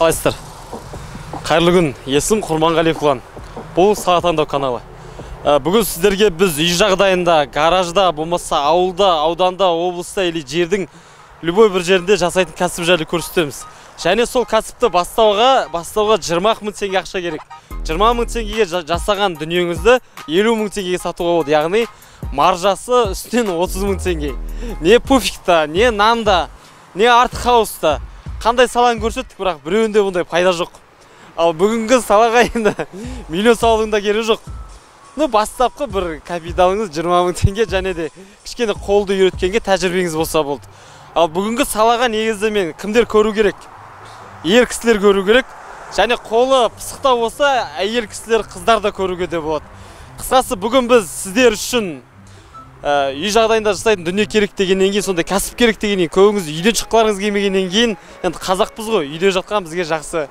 қалайсыздар? Қайырлы күн есім құрманғалиев ұлан бұл сала таңдау каналы. Ә, бүгін сіздерге біз үй жағдайында гаражда болмаса ауылда ауданда облыста или жердің любой бір жерінде жасайтын кәсіп жайлы көрсетеміз. Және сол кәсіпті бастауға бастауға 20 мың теңге ақша керек. 20 мың теңгеге жа- жасаған дүниеңізді 50 мың теңгеге сатуға болады. Яғни маржасы үстінен 30 мың теңге. Не пуфикта не нанда не артхауста. Қандай саланы көрсеттік бірақ біреуінде бұндай пайда жоқ. Ал бүгінгі салаға енді миллион салудың да керегі жоқ. Ну бастапқы бір капиталыңыз 20 мың теңге және де кішкене қолды үйреткенге тәжірибеңіз болса болды. Ал бүгінгі салаға негізі мен кімдер көру керек? Ер кісілер көру керек. Және қолы пысықтау болса әйел кісілер қыздар да көруге де болады. Қысқасы бүгін біз сіздер үшін үй жағдайында жасайтын дүние керек дегеннен кейін сондай кәсіп керек дегеннен кейін көбіңіз үйден шыққыларыңыз келмегеннен кейін енді қазақпыз ғой үйде жатқан бізге жақсы.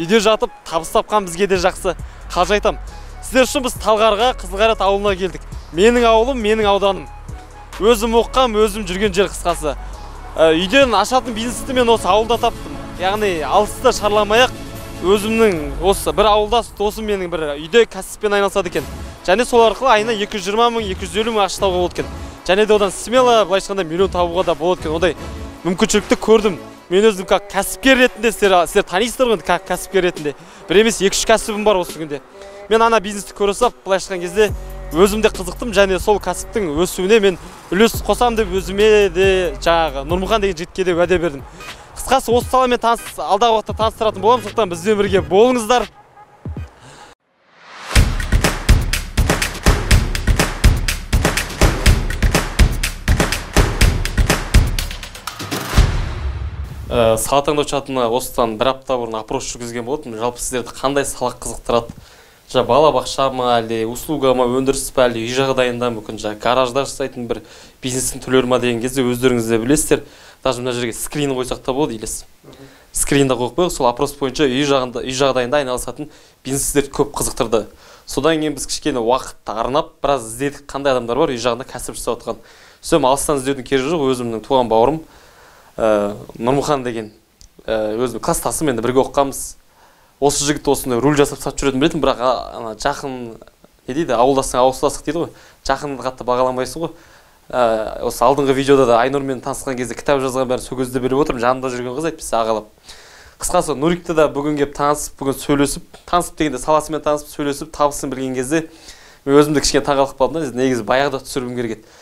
Үйде жатып табыс тапқан бізге де жақсы. Қалжа айтамын сіздер үшін біз талғарға қызылқайрат ауылына келдік. Менің ауылым менің ауданым. Өзім оқығам өзім жүрген жер қысқасы. Ә, үйден ашатын бизнесті мен осы ауылда таптым. Яғни алысты шарламай ақ өзімнің осы бір ауылдас досым менің бір үйде кәсіппен айналысады екен. Және сол арқылы айына 220 мың 250 мың ақша табуға болады екен. Және де одан смело былайша айтқанда миллион табуға да болады екен. Ондай мүмкіншілікті көрдім. Мен өзім как кәсіпкер ретінде сіздер, сіздер танисыздар ғой как кәсіпкер ретінде. Бір емес екі үш кәсібім бар осы күнде. Мен ана бизнесті көре салып былайша айтқан кезде өзім де қызықтым және сол кәсіптің өсуіне мен үлес қосам деп өзіме де жаңағы нұрмұхан деген жігітке де уәде бердім. Қысқасы осы саламен таныс алдағы уақытта таныстыратын боламын сондықтан бізбен бірге болыңыздар. Ә, сала таңдау чатына осыдан бір апта бұрын опрос жүргізген болатынмын жалпы сіздерді қандай сала қызықтырады? Жаңағы балабақша ма әлде услуга ма өндіріс па әлде үй жағдайында мүмкін? Жаңағы гаражда жасайтын бір бизнестің түрлері ма деген кезде өздеріңіз де білесіздер. Даже мына жерге скрин қойсақ та болады елес. Скрин да қойып қояйық сол опрос бойынша үй жағында үй жағдайында айналысатын бизнес сіздерді көп қызықтырды. Содан кейін біз кішкене уақыт арнап біраз іздедік қандай адамдар бар үй жағында кәсіп жасап жатқан сөйтсем алыстан іздеудің керегі жоқ өзімнің туған бауырым. Нұрмұхан деген ә, өзімнің класстасым енді бірге оқығанбыз. Осы жігіт осындай руль жасап сатып жүретінін білетінмін бірақ ана жақын не дейді ауылдастың ауылдастық дейді ғой. Жақынды қатты бағаламайсың ғой. Ә, осы алдыңғы видеода да айнұрмен танысқан кезде кітап жазған бәрін сол кезде біліп отырмын. Жанымда жүрген қыз әйтпесе ағалап. Қысқасы нурикті да бүгін келіп танысып бүгін сөйлесіп танысып дегенде саласымен танысып сөйлесіп табысын білген кезде мен өзім де кішкене таңқалып қалдым да негізі баяғыда түсіргім келген еді Ә,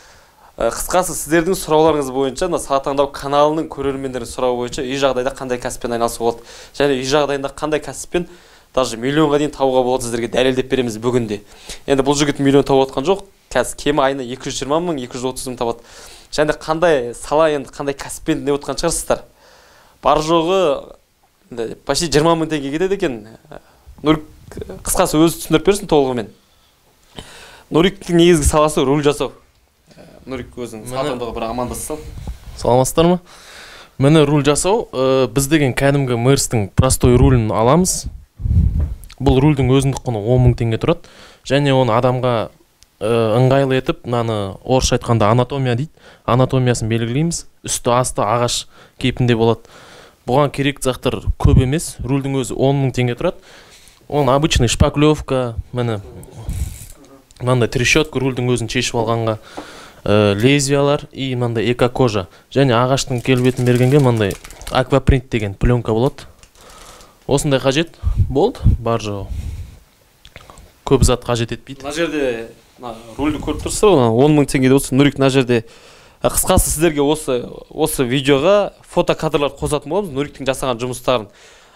қысқасы сіздердің сұрауларыңыз бойынша мына сала таңдау каналының көрермендерінің сұрауы бойынша үй жағдайда қандай кәсіппен айналысуға болады? Және үй жағдайында қандай кәсіппен даже миллионға дейін табуға болады сіздерге дәлелдеп береміз бүгінде? Енді бұл жігіт миллион тауып жатқан жоқ. Қазір кемі айына 220 мың 230 мың табады және қандай сала енді қандай кәсіппен деп отқан шығарсыздар? Бар жоғы почти 20 мың теңге кетеді екен. Нұрик қысқасы өзі түсіндіріп берсін толығымен. Нуриктің негізгі саласы руль жасау. Нұрик өзің Міне. сатандағы бір амандасса саламатсыздар ма? Міне руль жасау ә, біз деген кәдімгі мерстің простой рулін аламыз. Бұл рульдің өзіндік құны 10 мың теңге тұрады. Және оны адамға ә, ыңғайлы етіп мынаны орысша айтқанда анатомия дейді. Анатомиясын белгілейміз. Үсті асты ағаш кейпінде болады. Бұған керекті заттар көп емес. Рульдің өзі 10 мың теңге тұрады. Оны обычный шпаклевка міне мынандай трещотка рульдің өзін шешіп алғанға. Лезвиялар и мынандай эко кожа. Және ағаштың келбетін бергенге мынандай аквапринт деген пленка болады. Осындай қажет болды. Бар жоғы көп зат қажет етпейді. Мына жерде мына рульді көріп тұрсыздар ғой он мың теңге осы нұрик мына жерде қысқасы сіздерге осы осы видеоға фотокадрлар қосатын боламыз. Нуриктің жасаған жұмыстарын.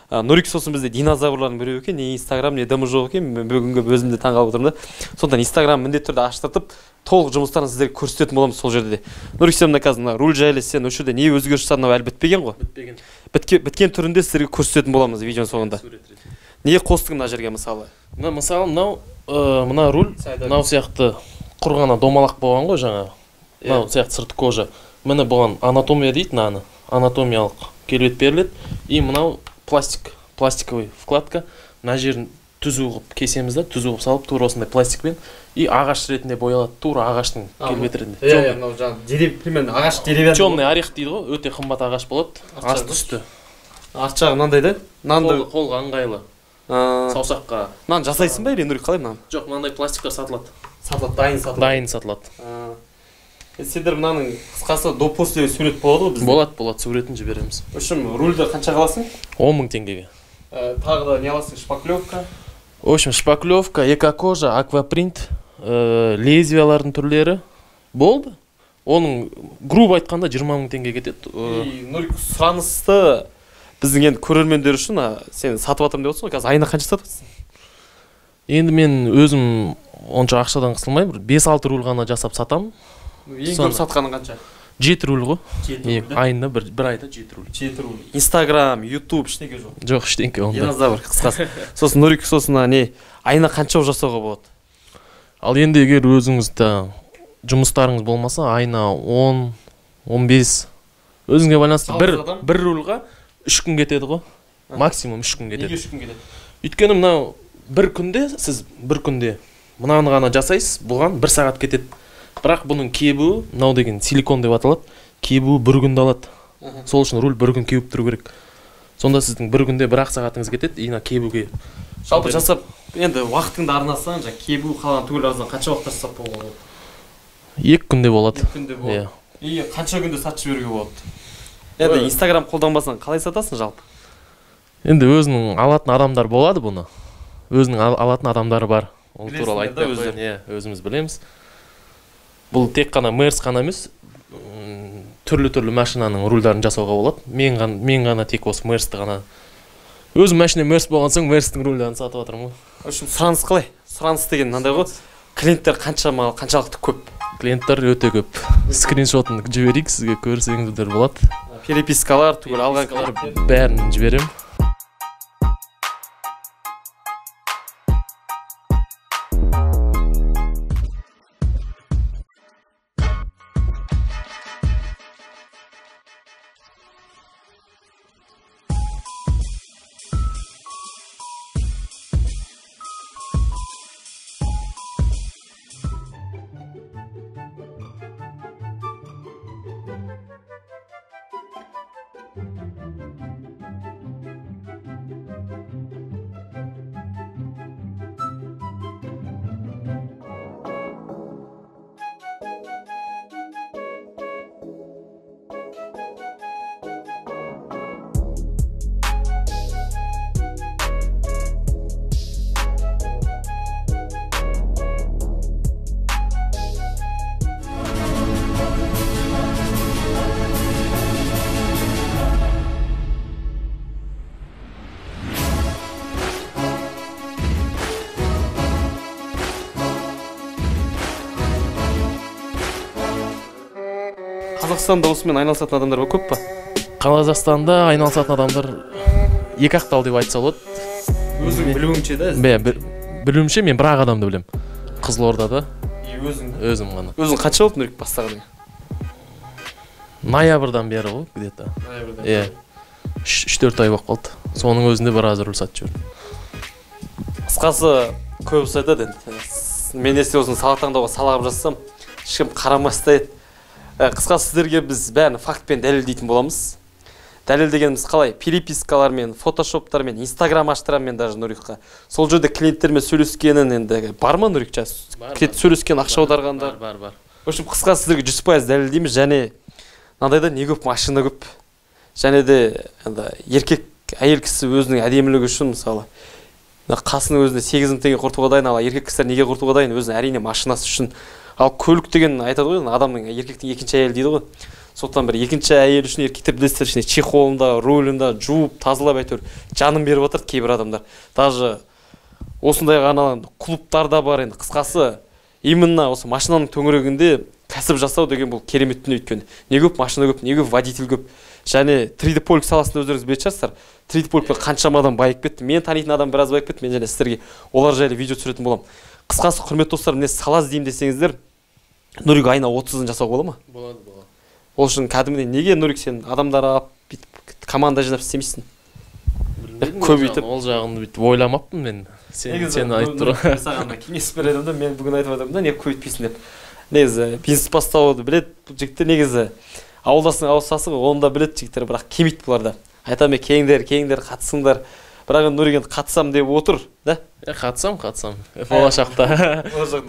Нурик сосын бізде динозаврлардың біреуі екен не инстаграм не дм жоқ екен. Мен бүгінгі өзім де таңқалып отырмын да. Сондықтан инстаграм міндетті түрде аштыртып толық жұмыстарын сіздерге көрсететін боламыз сол жерде де. Нурик сен мына қазір мына руль жайлы сен осы жерде не өзгеріс жасадың әлі бітпеген ғой? Бітпеген. Біткен, біткен түрінде сіздерге көрсететін боламыз видеоның соңында. не қостың мына жерге мысалы? Мына мысалы мынау ә, мына руль мынау сияқты құр ғана домалақ болған ғой жаңағы. Мынау сияқты сырты кожа. Міне бұған анатомия дейді мынаны анатомиялық келбет беріледі. И мынау пластик пластиковый вкладка. Мына жерін түзу қылып кесеміз да түзу қылып салып тура осындай пластикпен. И ағаш ретінде боялады тура ағаштың келбеті ретінде иә мынау жаңағы дерев примерно ағаш деревянный темный орех дейді ғой өте қымбат ағаш болады. Асты үсті. Арт жағы мынандай да? Қол- қолға ыңғайлы. Саусаққа. Мынаны жасайсың ба или нұрик қалай мынаны жоқ мынандай пластиктар сатылады. Сатылады дайын сатылады. Дайын сатылады. Сендер мынаның қысқасы до после сурет болады ғой бізде. Болады болады суретін жібереміз. В общем рульді қанша қаласың? Он мың теңгеге. Ә, тағы да не аласың? Шпаклевка? В общем шпаклевка экокожа аквапринт ә, лезвиялардың түрлері. Болды. Оның грубо айтқанда жиырма мың теңге кетеді. Ә, и сұранысты біздің енді көрермендер үшін а, сен сатып жатырмын деп отырсың ғой қазір айына қанша сатып жатрсың енді мен өзім онша ақшадан қысылмаймын. Бір бес алты руль ғана жасап сатамын. Ең көп сатқаның қанша? Жеті руль ғой. Айына бір, бір айда жеті руль. Жеті руль. Инстаграм ютуб ештеңе жоқ. Жоқ ештеңке ондай яназда бір қысқасы. Сосын нұрик сосын не айына қанша жасауға болады? Ал енді егер өзіңізде жұмыстарыңыз болмаса айына он он бес өзіңе байланысты бір бір рульға үш күн кетеді ғой. Максимум үш күн неге кетеді. үш күн кетеді? Өйткені мынау бір күнде сіз бір күнде мынаны ғана жасайсыз бұған бір сағат кетеді. Бірақ бұның кебуі мынау деген силикон деп аталады кебуі бір күнді алады. Сол үшін руль бір күн кеуіп тұру керек. Сонда сіздің бір күнде бір ақ сағатыңыз кетеді и мына кебуге жалпы жасап енді уақытыңды арнасаң жаңағы кебу қалған түгел арасынан қанша уақытта жасап болуға болады екі күнде болады. Екі күнде болады. Иә. И қанша күнде сатып жіберуге болады? Енді инстаграм қолданбасаң қалай сатасың жалпы? Енді өзінің алатын адамдар болады бұны. Өзінің ал- алатын адамдары бар. Ол туралы айтпай иә өзіміз білеміз. Бұл тек қана мерс қана емес түрлі түрлі машинаның рульдарын жасауға болады. Мен ғана мен ғана тек осы мерсті ғана өзім машина мерс болған соң мерстің рульдарын сатып жатырмын ғой. В общем сұраныс қалай? Сұраныс деген мынандай ғой. Клиенттер қаншама қаншалықты көп? Клиенттер өте көп. Скриншотын жіберейік сізге көрсеңіздер болады. Перепискалар түгел алған бәрін жіберемін. Қазақстанда осымен айналысатын адамдар көп па? Қазақстанда айналысатын адамдар екі ақтал деп айтса болады. Өзің білуіңше да білуімше мен бір ақ адамды білемін. Қызылордада. И өзің? Өзім ғана. Өзің қанша болды нұрик бастағаныңа? Ноябрьдан бері ғой где то иә үш төрт ай болып қалды. Соның өзінде біраз руль сатып жүрмін қысқасы көбісі айтады енді мен если осыны сала таңдауға сала қылып жазсам ешкім қарамас та еді. Қысқасы сіздерге біз бәрін фактпен дәлелдейтін боламыз. Дәлел дегеніміз қалай перепискалармен фотошоптармен инстаграм аштырамын мен даже нұрикқа сол жерде клиенттермен сөйлескенін енді бар ма нұрик клиент сөйлескен ақша аударғандар? бар бар в общем қысқасы сіздерге жүз пайыз дәлелдейміз. Және мынандай да не көп машина көп. Және де енді еркек әйел кісі өзінің әдемілігі үшін мысалы қасының өзіне сегіз мың теңге құртуға дайын ал еркек кісілер неге құртуға дайын? Өзінің әрине машинасы үшін. Ал көлік деген айтады ғой адамның еркектің екінші әйелі дейді ғой. Сондықтан бір екінші әйел үшін еркектер білесіздер ішіне чехолында рулында жуып тазалап әйтеуір жанын беріп жатыр кейбір адамдар. Даже осындай ғана клубтар да бар енді. Қысқасы именно осы машинаның төңірегінде кәсіп жасау деген бұл керемет дүние өйткені. Не көп машина көп не көп водитель көп. Және 3D полк саласында өздеріңіз білетін шығарсыздар. 3D полкпен қаншама адам байып кетті. Мен танитын адам біраз байып кетті. Мен және сіздерге олар жайлы видео түсіретін боламын. Қысқасы құрметті достар міне сала іздеймін десеңіздер нұрик айына отызын жасауға бола ма? Болады болады. Ол үшін кәдімгідей неге нұрик сен адамдар алып бүйтіп команда жинап істемейсің? Көбейтіп. ол жағын бүйтіп ойламаппын мен. Сен сен айтып тұр мен саған кеңес берер едім да мен бүгін айтып жатырмын да неге көбейтпейсің деп. Негізі бизнес бастауды біледі бұл жігіттер. Негізі ауылдасың ауысасың ғой оны да біледі жігіттер бірақ келмейді бұларда айтам е келіңдер келіңдер қатысыңдар. Бірақ енді нұрик енді қатысамын деп отыр да? Е қатысам қатысам. Болашақта.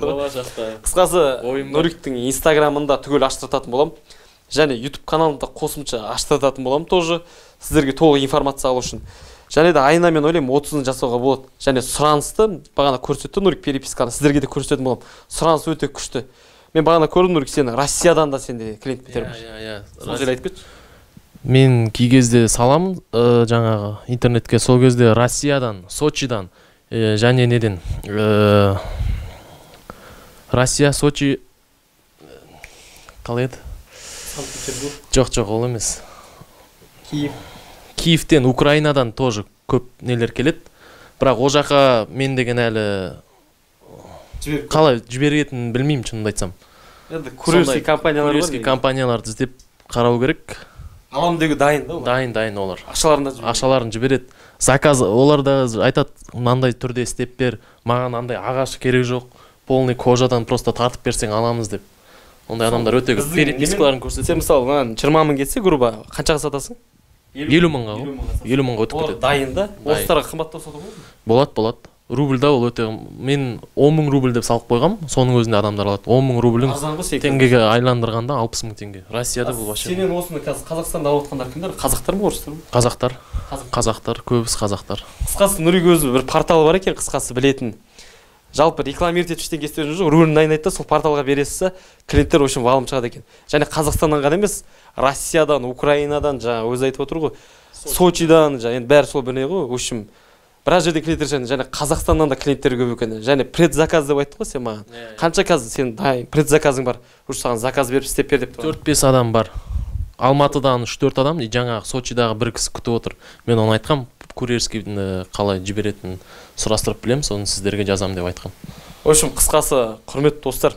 Болашақта. Қысқасы Ойым бар. нұриктің инстаграмында түгел аштыртатын боламын. Және ютуб каналында қосымша аштыртатын боламын тоже сіздерге толық информация алу үшін. Және де айына мен ойлаймын отызын жасауға болады. Және сұранысты бағана көрсетті нұрик переписканы сіздерге де көрсететін боламын. Сұраныс өте күшті. Мен бағана көрдім нұрик сені. Россиядан да сенде клиент иә көтеріп иә иә сол жайлы айтып кетші. Мен кей кезде саламын ә, жаңағы интернетке. Сол кезде россиядан сочидан ә, және неден? Ә, россия сочи қалай еді? Санкт петербург жоқ жоқ ол емес. Киев. Киевтен украинадан тоже көп нелер келеді. Бірақ ол жаққа мен деген әлі қалай жіберетінін білмеймін шынымды айтсам. Енді курьерский компаниялар курьерский компанияларды іздеп қарау керек. Аламын деуге дайын да олар? Дайын дайын олар. Ақшаларын да ақшаларын жібереді. Заказ олар да айтады мынандай түрде істеп бер маған андай ағашы керек жоқ полный кожадан просто тартып берсең аламыз деп. Ондай адамдар өте көп. перепискаларын сен көрсетеді. мысалы маған жиырма мың кетсе грубо қаншаға сатасың? Елу мыңға ғой. елу мыңға өтіп кетеді. дайын да? Орыстарға қымбаттау сатуға болады ма? болады. Рубльда ол өте мен он мың рубль деп салып қойғам соның өзінде адамдар алады. Он мың сенікі. теңгеге айландырғанда алпыс мың теңге. Россияда бұл вообще сенен осыны қазір қазақстанда алып жатқандар кімдер? Қазақтар ма орыстар ма? Қазақтар. Қазақ. қазақтар көбісі қазақтар. Қысқасы нұрик өзі бір порталы бар екен қысқасы білетін. Жалпы рекламировать етіп ештеңе істеп жүрген жоқ рөлін дайындайды да сол порталға бересіз да клиенттер в общем валым шығады екен. Және қазақстаннан ғана емес россиядан украинадан жаңағы өзі айтып отыр ғой сочидан жаңағы енді бәрі сол бірне ғой в общем. Біраз жерден клиенттер және және қазақстаннан да клиенттер көп екен. Және предзаказ деп айтты ғой сен маған. Қанша қазір сен дайын предзаказың бар. Уже саған заказ беріп істеп бер деп төрт бес адам бар. Алматыдан үш төрт адам и жаңағы сочидағы бір кісі күтіп отыр. Мен оны айтқам курьерскийді қалай жіберетінін сұрастырып білемін соны сіздерге жазамын деп айтқам. В общем қысқасы құрметті достар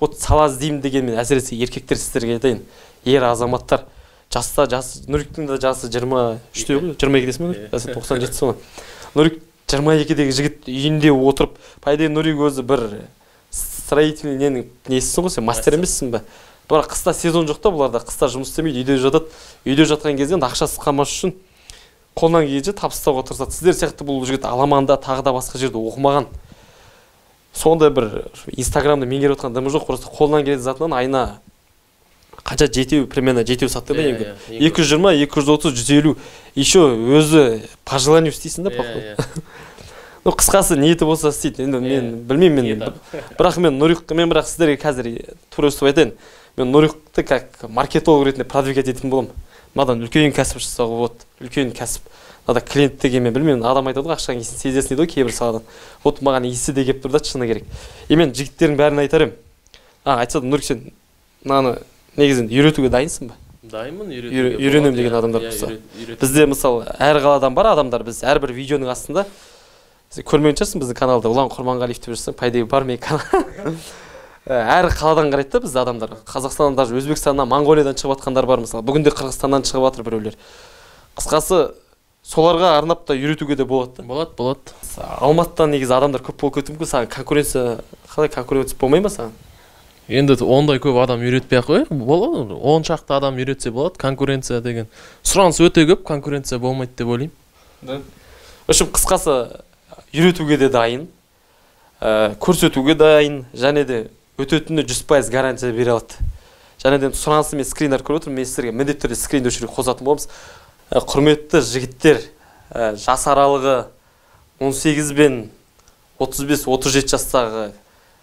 вот сала іздеймін деген мен әсіресе еркектер сіздерге айтайын. Ер азаматтар жаста жас нұриктің де жасы жиырма үште ғой жиырма Иә. сен тоқсан жетісің ғой нұрик жиырма екідегі жігіт үйінде отырып по идее нұрик өзі бір строительный ненің несісің ғой сен мастер. емессің ба бірақ қыста сезон жоқ та бұларда қыста жұмыс істемейді үйде жатады. Үйде жатқан кезде енді ақшасыз қалмас үшін қолынан келгенше табыстауға тырысады. Сіздер сияқты бұл жігіт аламанда тағы да басқа жерде оқымаған. Сондай бір инстаграмды меңгеріп отқан дымы жоқ просто қолынан келетін затынан айына қанша жетеу примерно жетеу сатты да Иә, енді иә, екі жүз. жиырма екі жүз отыз жүз елу. Еще өзі по желанию істейсің да Иә, походу ну қысқасы ниеті болса істейді. Енді мен білмеймін мен. бірақ мен нұрик мен бірақ сіздерге қазір тура өстіп айтайын. Мен нұрикті как маркетолог ретінде продвигать ететін боламын мынадан үлкен кәсіп жасауға болады. Үлкен кәсіп. Мынада клиент деген мен білмеймін. Адам айтады ғой ақшаның иісін сезесің дейді ғой кейбір саладан. Вот маған иісі де келіп тұр да шыны керек. И мен жігіттердің бәріне айтар едім. А айтса да нұрик сен мынаны негізінде үйретуге дайынсың ба? Дайынмын Үйре- үйренемін деген адамдар болса. бізде мысалы әр қаладан бар адамдар біз әрбір видеоның астында. Сен көрмеген шығарсың біздің каналда ұлан құрманғалиев деп жазсаң по идее бар менің канал әр қаладан қарайды да бізде адамдар. Қазақстаннан даже өзбекстаннан моңғолиядан шығып жатқандар бар мысалы. Бүгінде қырғызстаннан шығып жатыр біреулер. Қысқасы соларға арнап та үйретуге де болады да. Болады болады. Алматыдан негізі адамдар көп болып кетуі мүмкін саған конкуренция қалай конкуренция болмай ма саған? Енді ондай көп адам үйретпей ақ қояйық. Болады он шақты адам үйретсе болады. Конкуренция деген сұраныс өте көп конкуренция болмайды деп ойлаймын. В общем қысқасы үйретуге де дайын ә, көрсетуге дайын және де өтетініне жүз пайыз гарантия бере алады. Және де сұранысы мен скриндар көріп отырмын. Мен сіздерге міндетті түрде скринді өшіруге қосатын боламыз. Ә, құрметті жігіттер ә, жас аралығы 18 бен 35-37 жастағы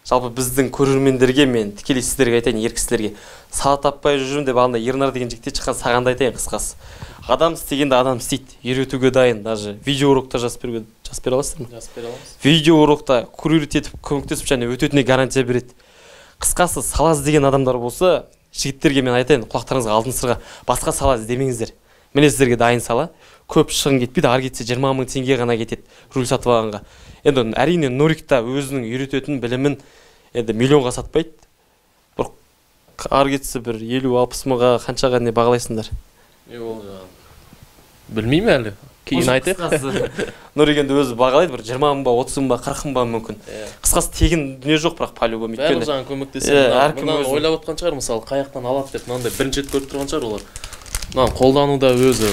жалпы біздің көрермендерге мен тікелей сіздерге айтайын ер кісілерге сала таппай жүрмін деп анда ернар деген жігіттер шыққан саған да айтайын қысқасы. Адам істегенді адам істейді үйретуге дайын даже. Видео урокта жазып беруге жазып бере аласыздар ма? Жазып бере аламыз. Видео урокта курьерлік етіп көмектесіп және өтетініне гарантия береді. Қысқасы сала іздеген адамдар болса жігіттерге мен айтайын құлақтарыңызға алтын сырға басқа сала іздемеңіздер. Міне сіздерге дайын сала. Көп шығын кетпейді ары кетсе жиырма мың теңге ғана кетеді руль сатып алғанға. Енді әрине нурик та өзінің үйрететін білімін енді миллионға сатпайды. Бір ары кетсе бір елу алпыс мыңға қаншаға не бағалайсыңдар? Білмеймін әлі. Кейін айтайық нурик енді өзі бағалайды бір жиырма мың ба отыз мың ба қырық мың ба мүмкін. Қысқасы тегін дүние жоқ бірақ по любому бәрі жағы көмектеседі. Әркім ойлап отқан шығар мысалы қай жақтан алады деп мынандай бірінші рет көріп тұрған шығар олар. Мынаны қолдануда өзі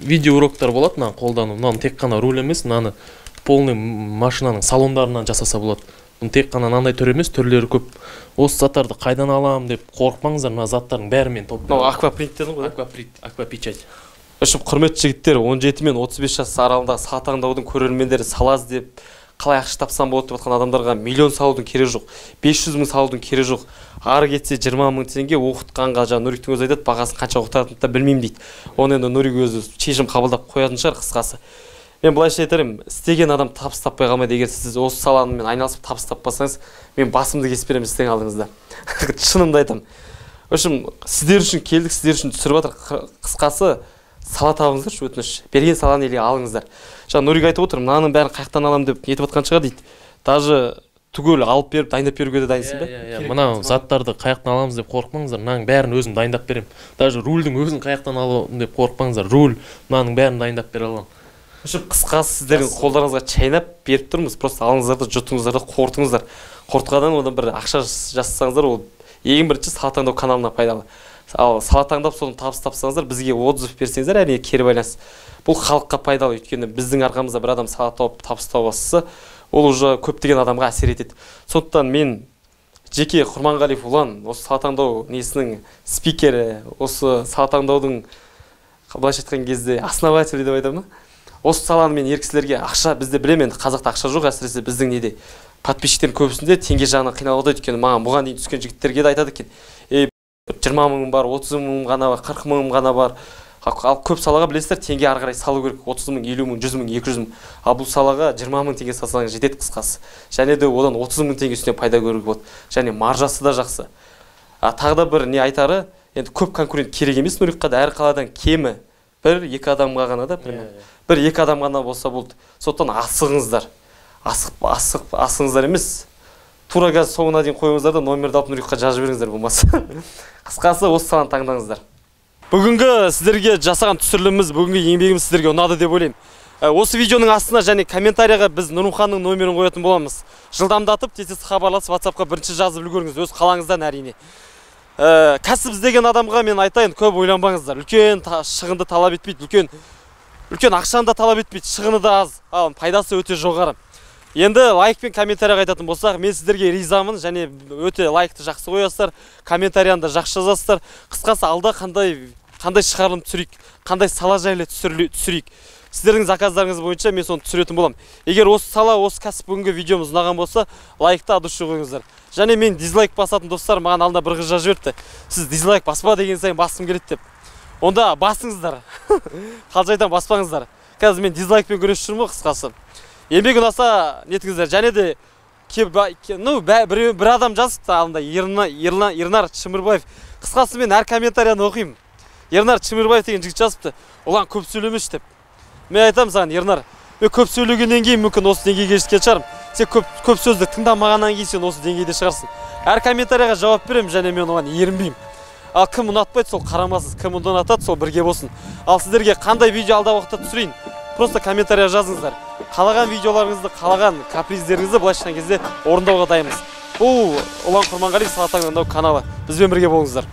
видео уроктар болады мынаны қолдану мынаны тек қана руль емес мынаны полный машинаның салондарынан жасаса болады бұны тек қана мынандай түр емес түрлері көп. Осы заттарды қайдан аламын деп қорықпаңыздар мына заттардың бәрін мен топ мынау аквапринт дедің ғой акваприт аквапечать. Үшін құрметті жігіттер 17 мен 35 жас аралығындағы сала таңдаудың көрермендері сала іздеп қалай ақша тапсам болады деп жатқан адамдарға миллион салудың керегі жоқ 500 мың салудың керегі жоқ. Ары кетсе 20 мың теңге оқытқанға жаңа нуриктің өзі айтады бағасын қанша оқытатынын да білмеймін дейді. Оны енді нурик өзі шешім қабылдап қоятын шығар қысқасы. Мен былайша айтар едім істеген адам табыс таппай қалмайды. Егер сіз осы саламен айналысып табыс таппасаңыз мен басымды кесіп беремін сіздің алдыңызда. Шынымды айтамын в общем сіздер үшін келдік сіздер үшін түсіріп жатыр. Қысқасы сала табыңыздаршы өтініш. Берген саланы или алыңыздар. Жаңа нурик айтып отыр мынаның бәрін қай жақтан аламын деп нетіп жатқан шығар дейді. Даже түгел алып беріп дайындап беруге де дайынсың ба иә иә. Мынау заттарды қай жақтан аламыз деп қорықпаңыздар мынаның бәрін өзім дайындап беремін. Даже рульдің өзін қай жақтан аламын деп қорықпаңыздар. Руль мынаның бәрін дайындап бере аламын. В общем қысқасы сіздердің қолдарыңызға чайнап беріп тұрмыз. Просто алыңыздар да жұтыңыздар да қорытыңыздар қорытқаннан одан бір ақша жас- жасасаңыздар ол ең бірінші сала таңдау каналына пайдалы. Ал сала таңдап соны табыс тапсаңыздар бізге отзыв берсеңіздер әрине кері байланыс. Бұл халыққа пайдалы өйткені біздің арқамызда бір адам сала тауып табыс тауып бастаса ол уже көптеген адамға әсер етеді. Сондықтан мен жеке құрманғалиев ұлан осы сала таңдау несінің спикері осы сала таңдаудың былайша айтқан кезде основателі деп айтамын осы саланы мен ер кісілерге ақша бізде білемін енді қазақта ақша жоқ әсіресе біздің неде. Подписчиктердің көбісінде теңге жағынан қиналып жатады өйткені маған бұған дейін түскен жігіттерге де айтады екен. Жиырма мың бар отыз мың ғана бар қырық мың ғана бар. Ал көп салаға білесіздер теңге ары қарай салу керек. отыз мың елу мың жүз мың екі жүз мың. Ал бұл салаға жиырма мың теңге салсаңыз жетеді қысқасы. Және де одан отыз мың теңге үстіне пайда көруге болады. Және маржасы да жақсы. А тағы да бір не айтары? Енді көп конкурент керек емес нұрикқа да. Әр қаладан кемі бір екі адамға ғана да примерно бір екі адам ғана болса болды. Сондықтан асығыңыздар. Асық асық асығыңыздар емес. Тура қазір соңына дейін қойыңыздар да номерді алып нұрикқа жазып жіберіңіздер болмаса. Қысқасы осы саланы таңдаңыздар. Бүгінгі сіздерге жасаған түсіріліміміз бүгінгі еңбегіміз сіздерге ұнады деп ойлаймын. Ә, осы видеоның астына және комментарийға біз нұрмұханның номерін қоятын боламыз. Жылдамдатып тез тез хабарласып ватсапқа бірінші жазып үлгеріңіз өз қалаңыздан әрине. Ә, кәсіп іздеген адамға мен айтайын көп ойланбаңыздар. Үлкен та- шығынды талап етпейді үлкен үлкен ақшаны да талап етпейді шығыны да аз. Ал пайдасы өте жоғары. Енді лайк пен комментарийға айтатын болсақ мен сіздерге ризамын және өте лайкты жақсы қоясыздар комментарияны да жақсы жазасыздар. Қысқасы алда қандай қандай шығарылым түсірейік қандай сала жайлы түсірейік. Сіздердің заказдарыңыз бойынша мен соны түсіретін боламын. Егер осы сала осы кәсіп бүгінгі видеомыз ұнаған болса лайкты от души қойыңыздар. Және мен дизлайк басатын достар маған алдында бір қыз жазып жіберіпті. Сіз дизлайк баспа деген сайын басқым келеді деп. Онда басыңыздар. Қалжайдан баспаңыздар. Қазір мен дизлайкпен күресіп жүрмін ғой қысқасы. Еңбек ұнаса нетіңіздер. Және де ну біреу бір адам жазыпты алдында. Ерна, ерна, ернар чымырбаев қысқасы мен әр комментарияны оқимын. Ернар чымырбаев деген жігіт жазыпты. Ұлан көп сөйлемеші деп. Мен айтамын саған ернар. Мен көп сөйлегеннен кейін мүмкін осы деңгейге жеткен шығармын. Сен көп көп сөзді тыңдамағаннан кейін сен осы деңгейде шығарсың. Әр комментарийға жауап беремін және мен оған ерінбеймін. Ал кім ұнатпайды сол қарамасыз кім ұнатады сол бірге болсын. Ал сіздерге қандай видео алдағы уақытта түсірейін? Просто комментарийға жазыңыздар. Қалаған видеоларыңызды қалаған каприздеріңізді былайша айтқан кезде орындауға дайынбыз. Бұл ұлан құрманғалиев сала таңдау каналы. Бізбен бірге болыңыздар.